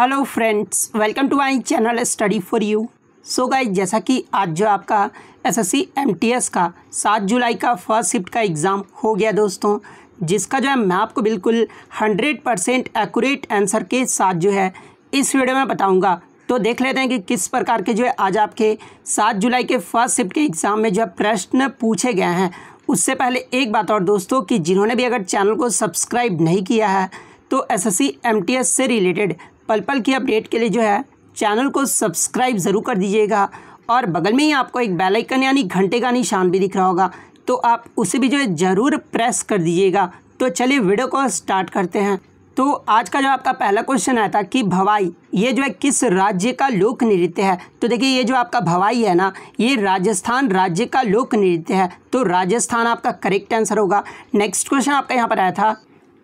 Hello friends welcome to my channel study for you so guys जैसा कि आज जो आपका एसएससी एमटीएस का सात जुलाई का फ़र्स्ट शिफ्ट का एग्ज़ाम हो गया दोस्तों, जिसका जो है, मैं आपको बिल्कुल हंड्रेड परसेंट एक्यूरेट आंसर के साथ जो है, इस वीडियो में बताऊँगा। तो देख लेते हैं कि किस प्रकार के जो है, आज आपके सात जुलाई के फ़र्स्ट शिफ्ट के एग्ज़ाम में जो है, प्रश्न पूछे गए हैं। उससे पहले एक बात और दोस्तों कि जिन्होंने भी अगर चैनल को सब्सक्राइब नहीं किया है तो एसएससी एमटीएस से रिलेटेड पल पल की अपडेट के लिए जो है, चैनल को सब्सक्राइब ज़रूर कर दीजिएगा और बगल में ही आपको एक बेल आइकन यानी घंटे का निशान भी दिख रहा होगा तो आप उसे भी जो है ज़रूर प्रेस कर दीजिएगा। तो चलिए वीडियो को स्टार्ट करते हैं। तो आज का जो आपका पहला क्वेश्चन आया था कि भवाई, ये जो है किस राज्य का लोक नृत्य है? तो देखिए, ये जो आपका भवाई है ना, ये राजस्थान राज्य का लोक नृत्य है। तो राजस्थान आपका करेक्ट आंसर होगा। नेक्स्ट क्वेश्चन आपका यहाँ पर आया था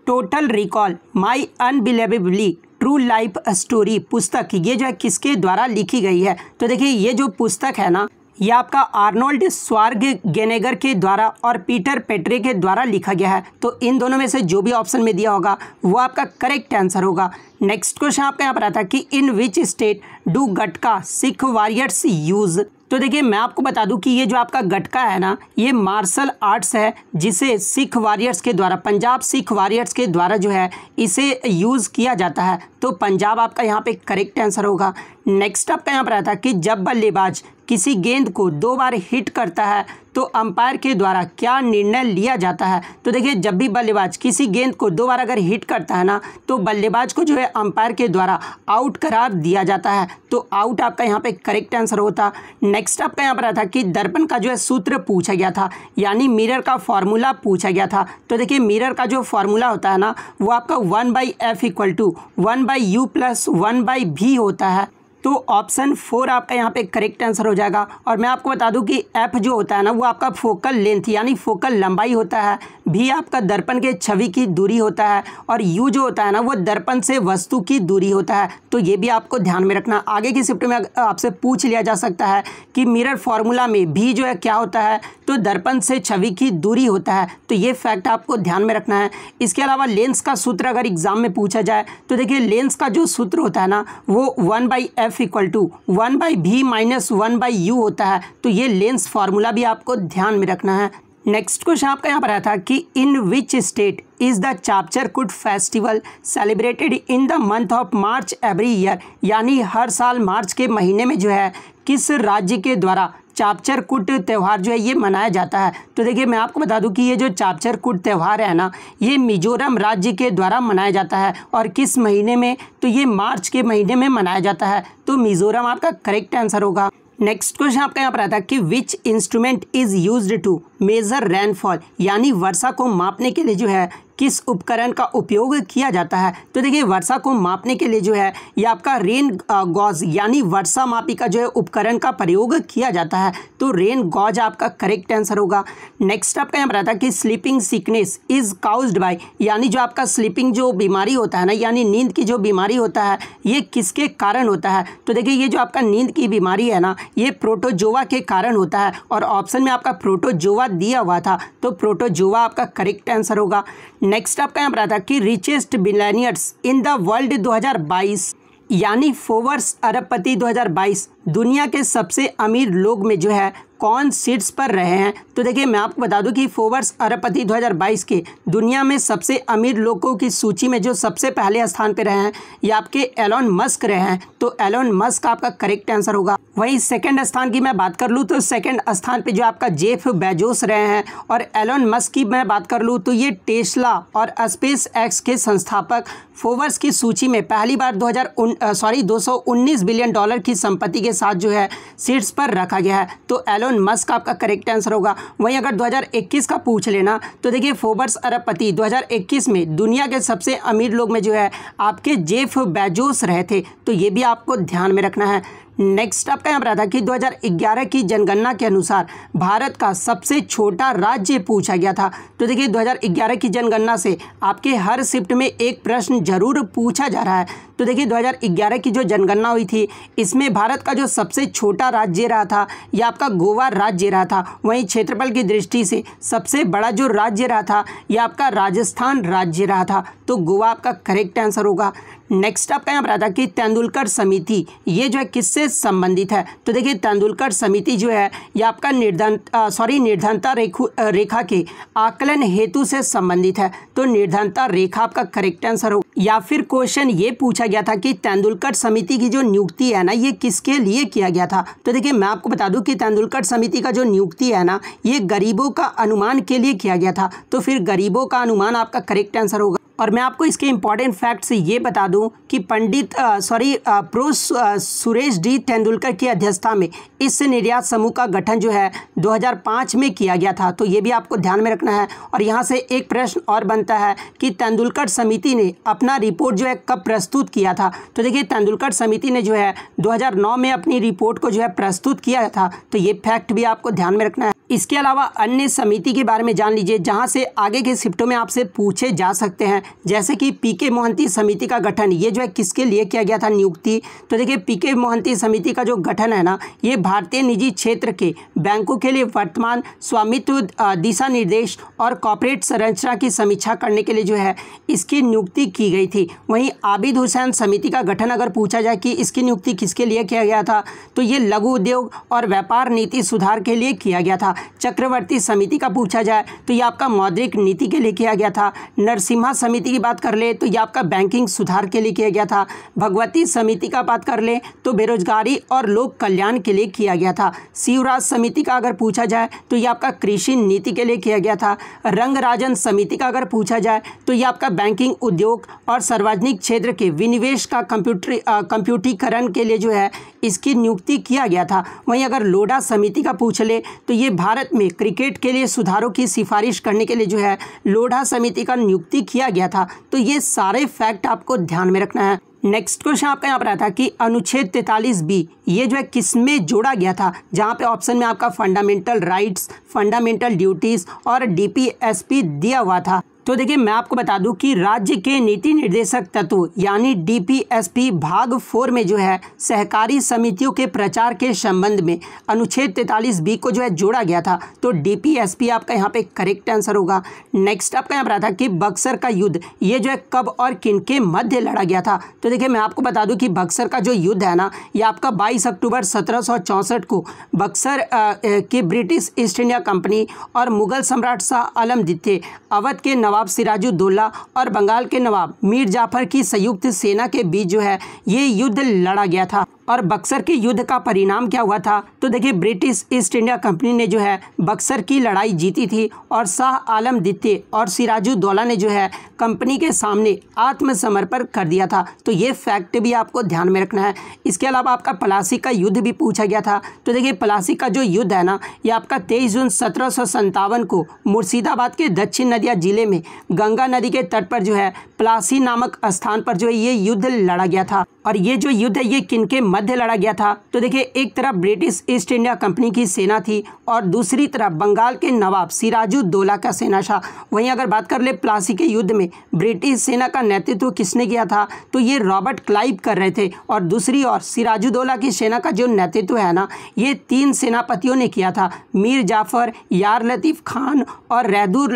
total recall my unbelievably true life story पुस्तक ये जो है किसके द्वारा लिखी गई है? तो देखिए, ये जो पुस्तक है ना यह आपका आर्नोल्ड स्वर्ग गेनेगर के द्वारा और पीटर पेट्रे के द्वारा लिखा गया है। तो इन दोनों में से जो भी ऑप्शन में दिया होगा, वो आपका करेक्ट आंसर होगा। नेक्स्ट क्वेश्चन आपका यहाँ पर आता है कि in which state do gatka Sikh warriors use? तो देखिए, मैं आपको बता दूँ कि ये जो आपका गटका है ना, ये मार्शल आर्ट्स है, जिसे सिख वॉरियर्स के द्वारा, पंजाब सिख वॉरियर्स के द्वारा जो है, इसे यूज़ किया जाता है। तो पंजाब आपका यहाँ पे करेक्ट आंसर होगा। नेक्स्ट आपका यहाँ पर आता है कि जब बल्लेबाज किसी गेंद को दो बार हिट करता है तो अंपायर के द्वारा क्या निर्णय लिया जाता है? तो देखिए, जब भी बल्लेबाज किसी गेंद को दो बार अगर हिट करता है ना तो बल्लेबाज को जो है अंपायर के द्वारा आउट करार दिया जाता है। तो आउट आपका यहाँ पे करेक्ट आंसर होता। नेक्स्ट आपका यहाँ पर आता कि दर्पण का जो है सूत्र पूछा गया था, यानी मिरर का फॉर्मूला पूछा गया था। तो देखिए मिरर का जो फॉर्मूला होता है ना, वो आपका one by F equal to one by U plus one by भी होता है। तो ऑप्शन फोर आपका यहाँ पे करेक्ट आंसर हो जाएगा। और मैं आपको बता दूँ कि एफ़ जो होता है ना, वो आपका फोकल लेंथ यानी फोकल लंबाई होता है। भी आपका दर्पण के छवि की दूरी होता है और यू जो होता है ना, वो दर्पण से वस्तु की दूरी होता है। तो ये भी आपको ध्यान में रखना। आगे की शिफ्ट में आपसे पूछ लिया जा सकता है कि मिरर फॉर्मूला में भी जो है क्या होता है तो दर्पण से छवि की दूरी होता है। तो ये फैक्ट आपको ध्यान में रखना है। इसके अलावा लेंस का सूत्र अगर एग्ज़ाम में पूछा जाए तो देखिए लेंस का जो सूत्र होता है ना, वो one by F equal to one by भी माइनस वन बाई यू होता है। तो ये लेंस फार्मूला भी आपको ध्यान में रखना है। नेक्स्ट क्वेश्चन आपका यहाँ पर आया था कि in which state is the Chapchar Kut festival celebrated in the month of March every year यानी हर साल मार्च के महीने में जो है, किस राज्य के द्वारा चापचर कुट त्यौहार जो है ये मनाया जाता है? तो देखिए, मैं आपको बता दूँ कि ये जो चापचर कुट त्यौहार है ना, ये मिजोरम राज्य के द्वारा मनाया जाता है और किस महीने में? तो ये मार्च के महीने में मनाया जाता है। तो मिजोरम आपका करेक्ट आंसर होगा। नेक्स्ट क्वेश्चन आपका यहाँ पर आता है कि which instrument is used to measure rainfall यानी वर्षा को मापने के लिए जो है किस उपकरण का उपयोग किया जाता है? तो देखिए, वर्षा को मापने के लिए जो है, ये आपका रेन गॉज यानी वर्षा मापी का जो है उपकरण का प्रयोग किया जाता है। तो रेन गॉज आपका करेक्ट आंसर होगा। नेक्स्ट आपका यहाँ बताया कि sleeping sickness is caused by, यानी जो आपका स्लीपिंग जो बीमारी होता है ना, यानी नींद की जो बीमारी होता है, ये किसके कारण होता है? तो देखिए, ये जो आपका नींद की बीमारी है ना, ये प्रोटोजोवा के कारण होता है। और ऑप्शन में आपका प्रोटोजोवा दिया हुआ था तो प्रोटोजोवा आपका करेक्ट आंसर होगा। नेक्स्ट आपका यहाँ पर आता कि richest billionaires in the world 2022 यानी फोवर्स अरबपति 2022 दुनिया के सबसे अमीर लोग में जो है कौन सीट्स पर रहे हैं? तो देखिए, मैं आपको बता दूँ कि फोवर्स अरबपति 2022 के दुनिया में सबसे अमीर लोगों की सूची में जो सबसे पहले स्थान पर रहे हैं, ये आपके एलोन मस्क रहे हैं। तो एलोन मस्क आपका करेक्ट आंसर होगा। वहीं सेकंड स्थान की मैं बात कर लूँ तो सेकंड स्थान पे जो आपका जेफ बेजोस रहे हैं, और एलोन मस्क की मैं बात कर लूँ तो ये टेस्ला और स्पेस एक्स के संस्थापक। फोवर्स की सूची में पहली बार दो सॉरी दो सौ उन्नीस बिलियन डॉलर की संपत्ति के साथ जो है सीट्स पर रखा गया है। तो एलोन एलोन मस्क आपका करेक्ट आंसर होगा। वहीं अगर 2021 का पूछ लेना तो देखिए फोबर्स अरबपति 2021 में दुनिया के सबसे अमीर लोग में जो है, आपके जेफ बेजोस रहे थे। तो ये भी आपको ध्यान में रखना है। नेक्स्ट आपका यहाँ पर आता कि 2011 की जनगणना के अनुसार भारत का सबसे छोटा राज्य पूछा गया था। तो देखिए 2011 की जनगणना से आपके हर शिफ्ट में एक प्रश्न ज़रूर पूछा जा रहा है। तो देखिए 2011 की जो जनगणना हुई थी, इसमें भारत का जो सबसे छोटा राज्य रहा था यह आपका गोवा राज्य रहा था, वहीं क्षेत्रफल की दृष्टि से सबसे बड़ा जो राज्य रहा था यह आपका राजस्थान राज्य रहा था। तो गोवा आपका करेक्ट आंसर होगा। नेक्स्ट आपका यहाँ पर आता कि तेंदुलकर समिति। ये जो है किससे संबंधित है? तो देखिए, तेंदुलकर समिति जो है, ये आपका निर्धन सॉरी निर्धनता रेखा के आकलन हेतु से संबंधित है। तो निर्धनता रेखा आपका करेक्ट आंसर हो। या फिर क्वेश्चन ये पूछा गया था कि तेंदुलकर समिति की जो नियुक्ति है ना, ये किसके लिए किया गया था? तो देखिए, मैं आपको बता दूँ कि तेंदुलकर समिति का जो नियुक्ति है ना, ये गरीबों का अनुमान के लिए किया गया था। तो फिर गरीबों का अनुमान आपका करेक्ट आंसर होगा। और मैं आपको इसके इंपॉर्टेंट फैक्ट्स ये बता दूँ कि Pandit sorry pro Suresh D Tendulkar की अध्यक्षता में इस निर्यात समूह का गठन जो है 2005 में किया गया था। तो ये भी आपको ध्यान में रखना है। और यहाँ से एक प्रश्न और बनता है कि तेंदुलकर समिति ने अपना रिपोर्ट जो है कब प्रस्तुत किया था? तो देखिए, तेंदुलकर समिति ने जो है दो हज़ार नौ में अपनी रिपोर्ट को जो है प्रस्तुत किया था। तो ये फैक्ट भी आपको ध्यान में रखना है। इसके अलावा अन्य समिति के बारे में जान लीजिए, जहाँ से आगे के शिफ्टों में आपसे पूछे जा सकते हैं। जैसे कि पीके मोहंती समिति का गठन, ये जो है किसके लिए किया गया था नियुक्ति? तो देखिए, पीके मोहंती समिति का जो गठन है ना, ये भारतीय निजी क्षेत्र के बैंकों के लिए वर्तमान स्वामित्व दिशा निर्देश और कॉपरेट संरचना की समीक्षा करने के लिए जो है इसकी नियुक्ति की गई थी। वहीं आबिद हुसैन समिति का गठन अगर पूछा जाए कि इसकी नियुक्ति किसके लिए किया गया था तो ये लघु उद्योग और व्यापार नीति सुधार के लिए किया गया था। चक्रवर्ती समिति का पूछा जाए तो ये आपका मौद्रिक नीति के लिए किया गया था। नरसिम्हा समिति की बात कर ले तो ये आपका बैंकिंग सुधार के लिए किया गया था। भगवती समिति का बात कर ले तो बेरोजगारी और लोक कल्याण के लिए किया गया था। शिवराज समिति का अगर पूछा जाए तो ये आपका कृषि नीति के लिए किया गया था। रंगराजन समिति का अगर पूछा जाए तो ये आपका बैंकिंग उद्योग और सार्वजनिक क्षेत्र के विनिवेश का कंप्यूटर कंप्यूटरीकरण के लिए जो है, इसकी नियुक्ति किया गया था। वहीं अगर लोडा समिति का पूछ ले तो ये भारत में क्रिकेट के लिए सुधारों की सिफारिश करने के लिए जो है लोढ़ा समिति का नियुक्ति किया गया था। तो ये सारे फैक्ट आपको ध्यान में रखना है। नेक्स्ट क्वेश्चन आपका यहाँ पर आया था कि अनुच्छेद तैतालीस बी, ये जो है किसमें जोड़ा गया था? जहाँ पे ऑप्शन में आपका फंडामेंटल राइट्स, फंडामेंटल ड्यूटीज़ और डीपीएसपी दिया हुआ था। तो देखिए, मैं आपको बता दूँ कि राज्य के नीति निर्देशक तत्व, यानी डीपीएसपी भाग फोर में जो है, सहकारी समितियों के प्रचार के संबंध में अनुच्छेद तैतालीस बी को जो है जोड़ा गया था। तो डीपीएसपी आपका यहाँ पे करेक्ट आंसर होगा। नेक्स्ट आपका यहाँ पर था कि बक्सर का युद्ध, ये जो है कब और किन के मध्य लड़ा गया था। तो देखिए, मैं आपको बता दूँ कि बक्सर का जो युद्ध है ना, ये आपका बाईस अक्टूबर सत्रह को बक्सर की ब्रिटिश ईस्ट इंडिया कंपनी और मुगल सम्राट शाह आलम द्वितीय अवध के नवाब नवाब सिराजुद्दौला और बंगाल के नवाब मीर जाफ़र की संयुक्त सेना के बीच जो है, ये युद्ध लड़ा गया था। और बक्सर के युद्ध का परिणाम क्या हुआ था? तो देखिए, ब्रिटिश ईस्ट इंडिया कंपनी ने जो है, बक्सर की लड़ाई जीती थी और शाह आलम द्वितीय और सिराजुद्दौला ने जो है, कंपनी के सामने आत्मसमर्पण कर दिया था। तो ये फैक्ट भी आपको ध्यान में रखना है। इसके अलावा आपका पलासी का युद्ध भी पूछा गया था। तो देखिए, पलासी का जो युद्ध है ना, ये आपका तेईस जून सत्रह को मुर्शिदाबाद के दक्षिण नदिया ज़िले में गंगा नदी के तट पर जो है प्लासी नामक स्थान पर जो है ये युद्ध लड़ा गया था। और ये जो युद्ध है, ये किनके मध्य लड़ा गया था? तो देखिए, एक तरफ़ ब्रिटिश ईस्ट इंडिया कंपनी की सेना थी और दूसरी तरफ़ बंगाल के नवाब सिराजुद्दौला का सेना था। वहीं अगर बात कर ले प्लासी के युद्ध में, ब्रिटिश सेना का नेतृत्व किसने किया था? तो ये रॉबर्ट क्लाइव कर रहे थे। और दूसरी ओर सिराजुद्दौला की सेना का जो नेतृत्व है ना, ये तीन सेनापतियों ने किया था। मीर जाफ़र, यार लतीफ़ खान और रैदुर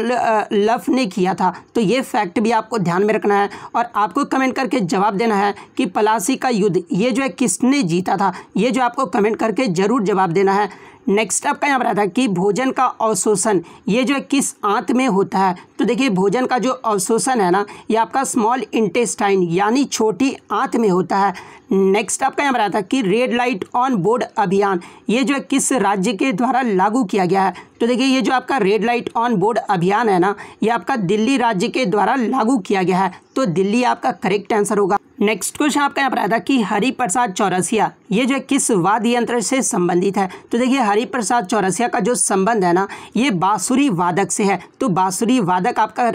लफ ने किया था। तो ये फैक्ट भी आपको ध्यान में रखना है और आपको कमेंट करके जवाब देना है कि पलासी का युद्ध, ये जो है किसने जीता था? ये जो आपको कमेंट करके ज़रूर जवाब देना है। नेक्स्ट आपका यहाँ पर आता है कि भोजन का अवशोषण, ये जो है किस आंत में होता है? तो देखिए, भोजन का जो अवशोषण है ना, ये आपका स्मॉल इंटेस्टाइन यानी छोटी आंत में होता है। नेक्स्ट आपका यहाँ पर आता कि रेड लाइट ऑन बोर्ड अभियान, ये जो है किस राज्य के द्वारा लागू किया गया है? तो देखिए, ये जो आपका रेड लाइट ऑन बोर्ड अभियान है ना, ये आपका दिल्ली राज्य के द्वारा लागू किया गया है। तो दिल्ली आपका करेक्ट आंसर होगा। नेक्स्ट क्वेश्चन आपका यहाँ पर था कि हरिप्रसाद चौरसिया, ये जो है किस वाद्य यंत्र से संबंधित है? तो देखिए, हरिप्रसाद चौरसिया का जो संबंध है ना, ये बांसुरी वादक से है। तो बांसुरी वादक आपका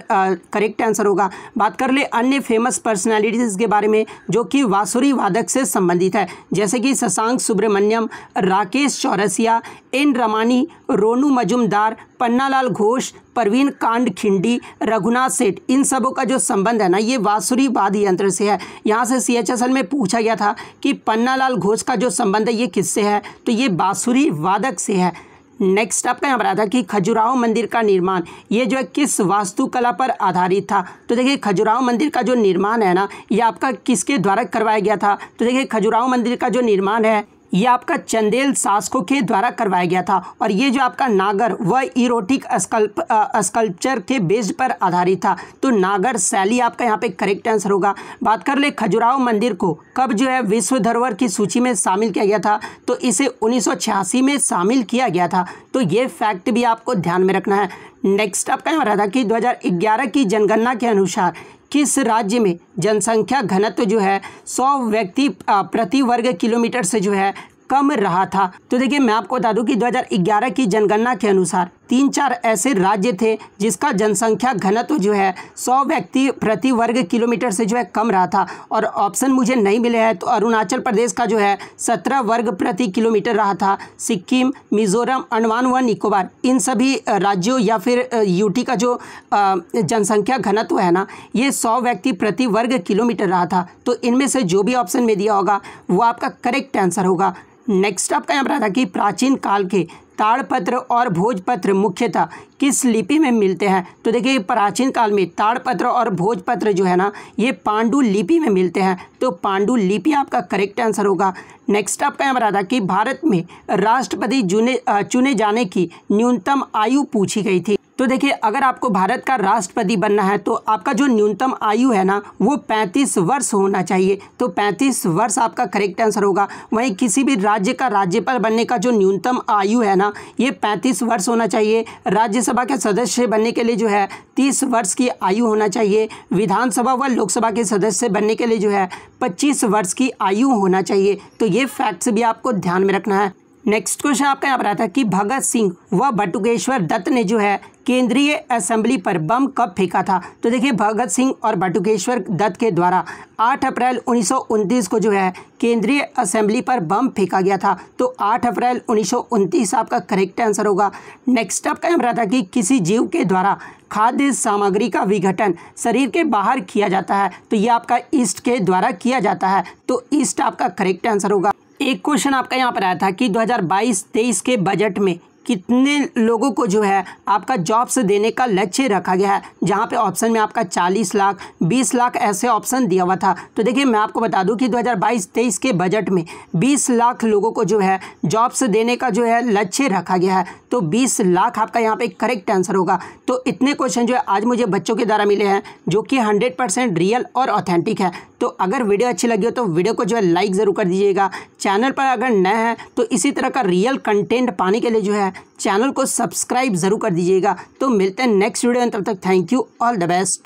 करेक्ट आंसर होगा। बात कर ले अन्य फ़ेमस पर्सनैलिटीज़ के बारे में, जो कि बांसुरी वादक से संबंधित है। जैसे कि शशांक सुब्रमण्यम, राकेश चौरसिया, एन रमानी, रोनू मजुमदार, पन्नालाल घोष, परवीन कांड खिंडी, रघुनाथ सेठ। इन सबों का जो संबंध है ना, ये वासुरी वाद यंत्र से है। यहाँ से सी एच एस एल में पूछा गया था कि पन्नालाल घोष का जो संबंध है, ये किससे है? तो ये बाँसुरी वादक से है। नेक्स्ट आपका यहाँ पर आता कि खजुराहो मंदिर का निर्माण। ये जो है किस वास्तुकला पर आधारित था? तो देखिए, खजुराहो मंदिर का जो निर्माण है ना, ये आपका किसके द्वारा करवाया गया था? तो देखिए, खजुराहो मंदिर का जो निर्माण है ये आपका चंदेल शासकों के द्वारा करवाया गया था और ये जो आपका नागर, वह इरोटिक स्कल्प स्कल्पचर के बेस पर आधारित था। तो नागर शैली आपका यहाँ पे करेक्ट आंसर होगा। बात कर ले खजुराहो मंदिर को। कब जो है विश्व धरोहर की सूची में शामिल किया गया था? तो इसे उन्नीस सौ छियासी में शामिल किया गया था। तो ये फैक्ट भी आपको ध्यान में रखना है। नेक्स्ट आपका यहाँ रहा था कि 2011 की जनगणना के अनुसार किस राज्य में जनसंख्या घनत्व जो है, सौ व्यक्ति प्रति वर्ग किलोमीटर से जो है कम रहा था। तो देखिए, मैं आपको बता दूँ कि 2011 की जनगणना के अनुसार तीन चार ऐसे राज्य थे जिसका जनसंख्या घनत्व जो है 100 व्यक्ति प्रति वर्ग किलोमीटर से जो है कम रहा था। और ऑप्शन मुझे नहीं मिले हैं तो अरुणाचल प्रदेश का जो है 17 वर्ग प्रति किलोमीटर रहा था। सिक्किम, मिजोरम, अंडमान व निकोबार, इन सभी राज्यों या फिर यूटी का जो जनसंख्या घनत्व है ना, ये सौ व्यक्ति प्रति वर्ग किलोमीटर रहा था। तो इनमें से जो भी ऑप्शन में दिया होगा, वो आपका करेक्ट आंसर होगा। नेक्स्ट आपका यहाँ पर था कि प्राचीन काल के ताड़पत्र और भोजपत्र मुख्यतः किस लिपि में मिलते हैं? तो देखिए, प्राचीन काल में ताड़पत्र और भोजपत्र जो है ना, ये पांडु लिपि में मिलते हैं। तो पांडु लिपि आपका करेक्ट आंसर होगा। नेक्स्ट आपका यहाँ था कि भारत में राष्ट्रपति चुने चुने जाने की न्यूनतम आयु पूछी गई थी? तो देखिए, अगर आपको भारत का राष्ट्रपति बनना है तो आपका जो न्यूनतम आयु है ना, वो पैंतीस वर्ष होना चाहिए। तो पैंतीस वर्ष आपका करेक्ट आंसर होगा। वहीं किसी भी राज्य का राज्यपाल बनने का जो न्यूनतम आयु है ना, ये पैंतीस वर्ष होना चाहिए। राज्यसभा के सदस्य बनने के लिए जो है, तीस वर्ष की आयु होना चाहिए। विधानसभा व लोकसभा के सदस्य बनने के लिए जो है, पच्चीस वर्ष की आयु होना चाहिए। तो ये फैक्ट्स भी आपको ध्यान में रखना है। नेक्स्ट क्वेश्चन आपका यहाँ पर आता है कि भगत सिंह व बटुकेश्वर दत्त ने जो है केंद्रीय असेंबली पर बम कब फेंका था? तो देखिए, भगत सिंह और बटुकेश्वर दत्त के द्वारा 8 अप्रैल उन्नीस सौ उनतीस को जो है केंद्रीय असेंबली पर बम फेंका गया था। तो 8 अप्रैल उन्नीस सौ उनतीस आपका करेक्ट आंसर होगा। नेक्स्ट आपका यहाँ था कि किसी जीव के द्वारा खाद्य सामग्री का विघटन शरीर के बाहर किया जाता है तो ये आपका ईस्ट के द्वारा किया जाता है। तो ईस्ट आपका करेक्ट आंसर होगा। एक क्वेश्चन आपका यहाँ पर आया था कि 2022-23 के बजट में कितने लोगों को जो है आपका जॉब्स देने का लक्ष्य रखा गया है? जहाँ पे ऑप्शन में आपका 40 लाख 20 लाख ऐसे ऑप्शन दिया हुआ था। तो देखिए, मैं आपको बता दूँ कि 2022-23 के बजट में 20 लाख लोगों को जो है जॉब्स देने का जो है लक्ष्य रखा गया है। तो 20 लाख आपका यहाँ पे करेक्ट आंसर होगा। तो इतने क्वेश्चन जो है, आज मुझे बच्चों के द्वारा मिले हैं, जो कि हंड्रेड रियल और ऑथेंटिक है। तो अगर वीडियो अच्छी लगी हो तो वीडियो को जो है लाइक ज़रूर कर दीजिएगा। चैनल पर अगर नए हैं तो इसी तरह का रियल कंटेंट पाने के लिए जो है चैनल को सब्सक्राइब ज़रूर कर दीजिएगा। तो मिलते हैं नेक्स्ट वीडियो में, तब तक thank you all the best